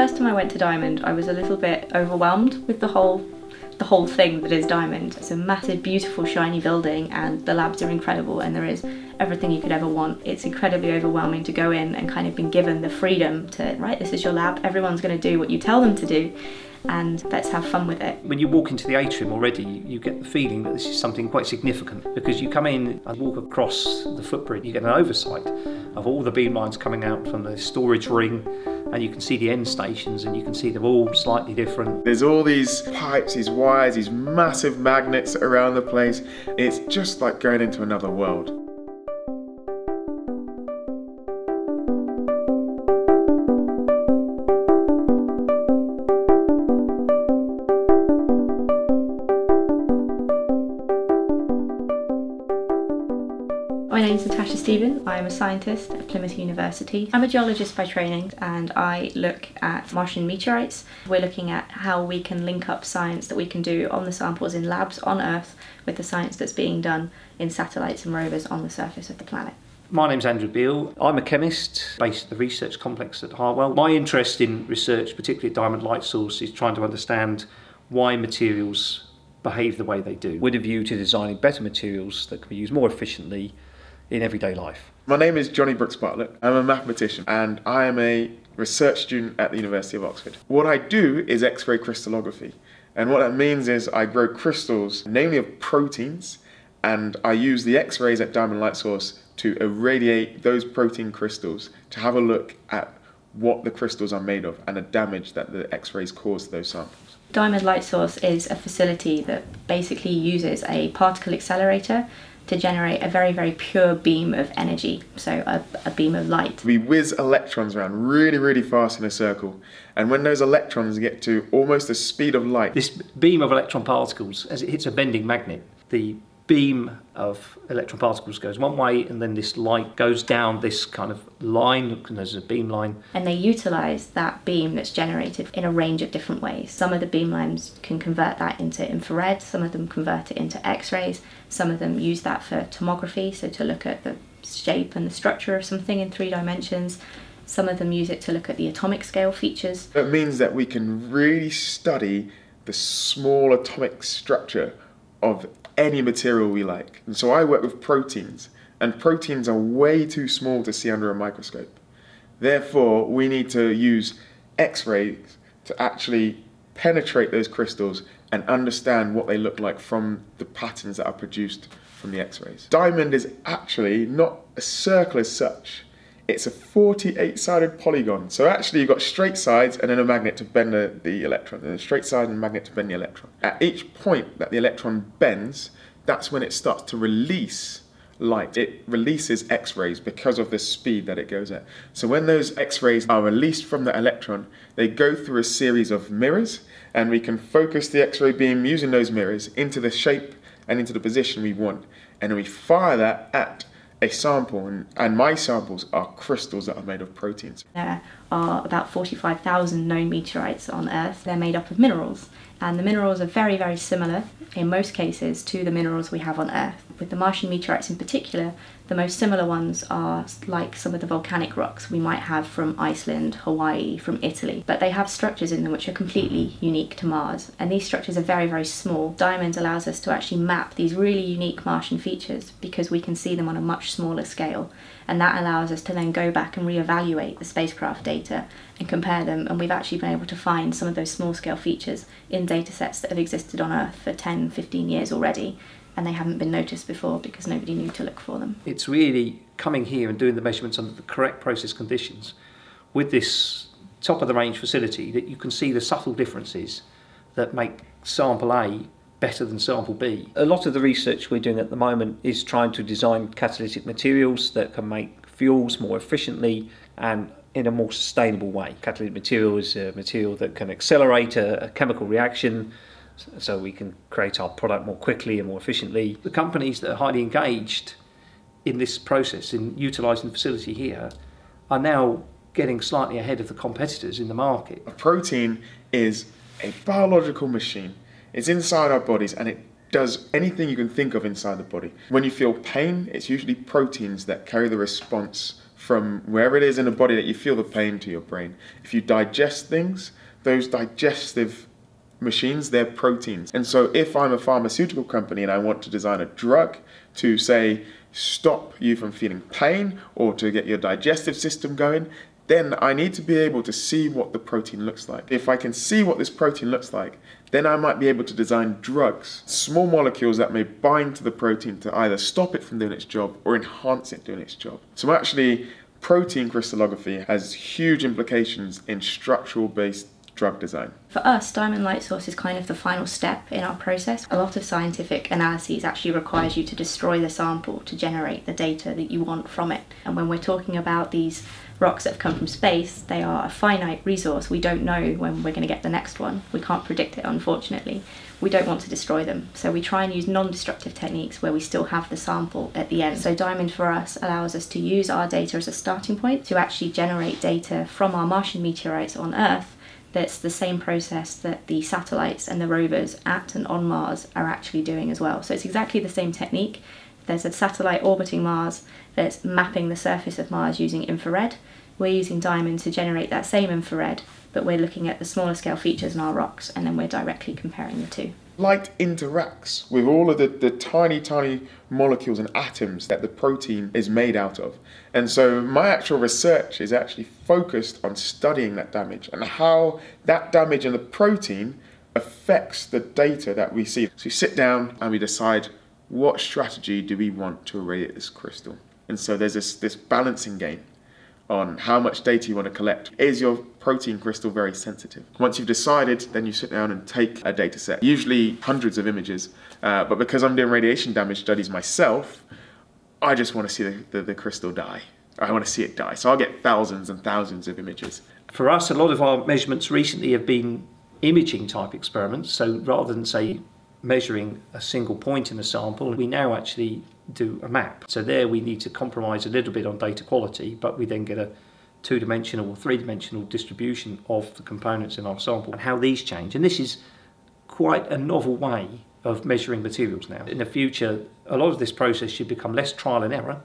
first time I went to Diamond, I was a little bit overwhelmed with the whole the whole thing that is Diamond. It's a massive, beautiful, shiny building, and the labs are incredible, and there is everything you could ever want. It's incredibly overwhelming to go in and kind of been given the freedom to, right, this is your lab, everyone's going to do what you tell them to do and let's have fun with it. When you walk into the atrium already, you get the feeling that this is something quite significant because you come in and walk across the footprint, you get an oversight of all the beam lines coming out from the storage ring, and you can see the end stations and you can see them all slightly different. There's all these pipes, these wires, these massive magnets around the place. It's just like going into another world. My name is Natasha Stephen. I'm a scientist at Plymouth University. I'm a geologist by training and I look at Martian meteorites. We're looking at how we can link up science that we can do on the samples in labs on Earth with the science that's being done in satellites and rovers on the surface of the planet. My name's Andrew Beale. I'm a chemist based at the research complex at Harwell. My interest in research, particularly diamond light source, is trying to understand why materials behave the way they do, with a view to designing better materials that can be used more efficiently in everyday life. My name is Jonny Brooks Bartlett. I'm a mathematician and I am a research student at the University of Oxford. What I do is X-ray crystallography. And what that means is I grow crystals, namely of proteins, and I use the X-rays at Diamond Light Source to irradiate those protein crystals to have a look at what the crystals are made of and the damage that the X-rays cause to those samples. Diamond Light Source is a facility that basically uses a particle accelerator to generate a very, very pure beam of energy, so a, a, beam of light. We whiz electrons around really, really fast in a circle, and when those electrons get to almost the speed of light, this beam of electron particles, as it hits a bending magnet, the beam of electron particles goes one way and then this light goes down this kind of line and there's a beam line. And they utilize that beam that's generated in a range of different ways. Some of the beam lines can convert that into infrared some of them convert it into x-rays some of them use that for tomography so to look at the shape and the structure of something in three dimensions. Some of them use it to look at the atomic scale features. It means that we can really study the small atomic structure of any material we like. And so I work with proteins, and proteins are way too small to see under a microscope. Therefore, we need to use X-rays to actually penetrate those crystals and understand what they look like from the patterns that are produced from the X-rays. Diamond is actually not a circle as such. It's a 48-sided polygon. So actually you've got straight sides and then a magnet to bend the, the electron, and a straight side and a magnet to bend the electron. At each point that the electron bends, that's when it starts to release light. It releases X-rays because of the speed that it goes at. So when those X-rays are released from the electron, they go through a series of mirrors, and we can focus the X-ray beam using those mirrors into the shape and into the position we want. And we fire that at a sample, and, and, my samples are crystals that are made of proteins. There are about 45,000 known meteorites on Earth. They're made up of minerals, and the minerals are very, very similar in most cases to the minerals we have on Earth. With the Martian meteorites in particular, the most similar ones are like some of the volcanic rocks we might have from Iceland, Hawaii, from Italy, but they have structures in them which are completely unique to Mars, and these structures are very, very small. Diamond allows us to actually map these really unique Martian features because we can see them on a much smaller scale, and that allows us to then go back and re-evaluate the spacecraft data and compare them, and we've actually been able to find some of those small scale features in data sets that have existed on Earth for 10, 15 years already, and they haven't been noticed before because nobody knew to look for them. It's really coming here and doing the measurements under the correct process conditions with this top of the range facility that you can see the subtle differences that make sample A better than sample B. A lot of the research we're doing at the moment is trying to design catalytic materials that can make fuels more efficiently and in a more sustainable way. Catalytic material is a material that can accelerate a, a chemical reaction so we can create our product more quickly and more efficiently. The companies that are highly engaged in this process, in utilising the facility here, are now getting slightly ahead of the competitors in the market. A protein is a biological machine. It's inside our bodies and it does anything you can think of inside the body. When you feel pain, it's usually proteins that carry the response from wherever it is in the body that you feel the pain to your brain. If you digest things, those digestive machines, they're proteins. And so if I'm a pharmaceutical company and I want to design a drug to say stop you from feeling pain or to get your digestive system going, then I need to be able to see what the protein looks like. If I can see what this protein looks like, then I might be able to design drugs, small molecules that may bind to the protein to either stop it from doing its job or enhance it doing its job. So actually, protein crystallography has huge implications in structural based drug design. For us, diamond light source is kind of the final step in our process. A lot of scientific analyses actually requires you to destroy the sample to generate the data that you want from it. And when we're talking about these rocks that have come from space, they are a finite resource. We don't know when we're going to get the next one. We can't predict it, unfortunately. We don't want to destroy them. So we try and use non destructive techniques where we still have the sample at the end. So Diamond for us allows us to use our data as a starting point to actually generate data from our Martian meteorites on Earth that's the same process that the satellites and the rovers at and on Mars are actually doing as well. So it's exactly the same technique. There's a satellite orbiting Mars that's mapping the surface of Mars using infrared. We're using Diamond to generate that same infrared, but we're looking at the smaller scale features in our rocks and then we're directly comparing the two light interacts with all of the, the tiny, tiny molecules and atoms that the protein is made out of. And so my actual research is actually focused on studying that damage and how that damage in the protein affects the data that we see. So we sit down and we decide what strategy do we want to irradiate this crystal. And so there's this, this balancing game on how much data you want to collect. Is your protein crystal very sensitive? Once you've decided, then you sit down and take a data set, usually hundreds of images. Uh, but because I'm doing radiation damage studies myself, I just want to see the, the, the crystal die. I want to see it die. So I'll get thousands and thousands of images. For us, a lot of our measurements recently have been imaging type experiments. So rather than, say, measuring a single point in a sample, we now actually do a map. So there we need to compromise a little bit on data quality, but we then get a two-dimensional or three-dimensional distribution of the components in our sample and how these change. And this is quite a novel way of measuring materials now. In the future, a lot of this process should become less trial and error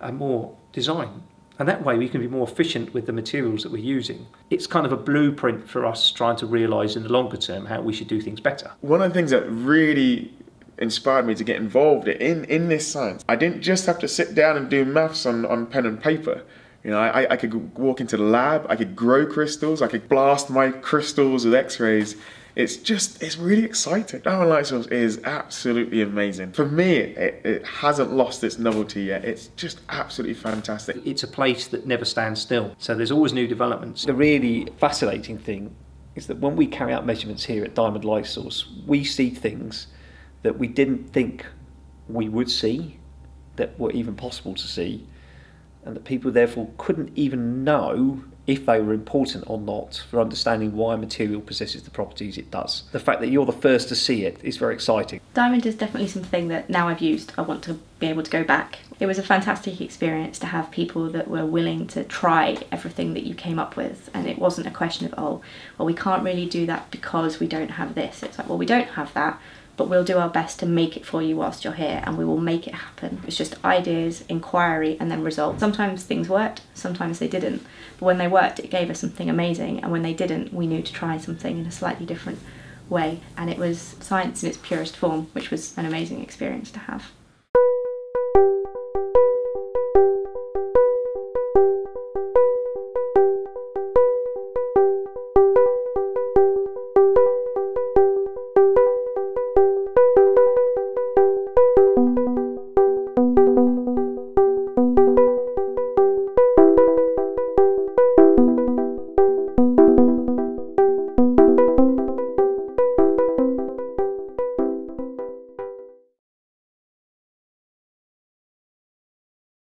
and more design. And that way we can be more efficient with the materials that we're using. It's kind of a blueprint for us trying to realise in the longer term how we should do things better. One of the things that really inspired me to get involved in in this science. I didn't just have to sit down and do maths on, on pen and paper. You know, I, I could walk into the lab, I could grow crystals, I could blast my crystals with x-rays. It's just, it's really exciting. Diamond Light Source is absolutely amazing. For me, it, it hasn't lost its novelty yet. It's just absolutely fantastic. It's a place that never stands still. So there's always new developments. The really fascinating thing is that when we carry out measurements here at Diamond Light Source, we see things that we didn't think we would see, that were even possible to see, and that people therefore couldn't even know if they were important or not for understanding why a material possesses the properties it does. The fact that you're the first to see it is very exciting. Diamond is definitely something that now I've used, I want to be able to go back. It was a fantastic experience to have people that were willing to try everything that you came up with, and it wasn't a question of, oh, well, we can't really do that because we don't have this. It's like, well, we don't have that but we'll do our best to make it for you whilst you're here and we will make it happen. It's just ideas, inquiry, and then results. Sometimes things worked, sometimes they didn't. But when they worked, it gave us something amazing, and when they didn't, we knew to try something in a slightly different way. And it was science in its purest form, which was an amazing experience to have.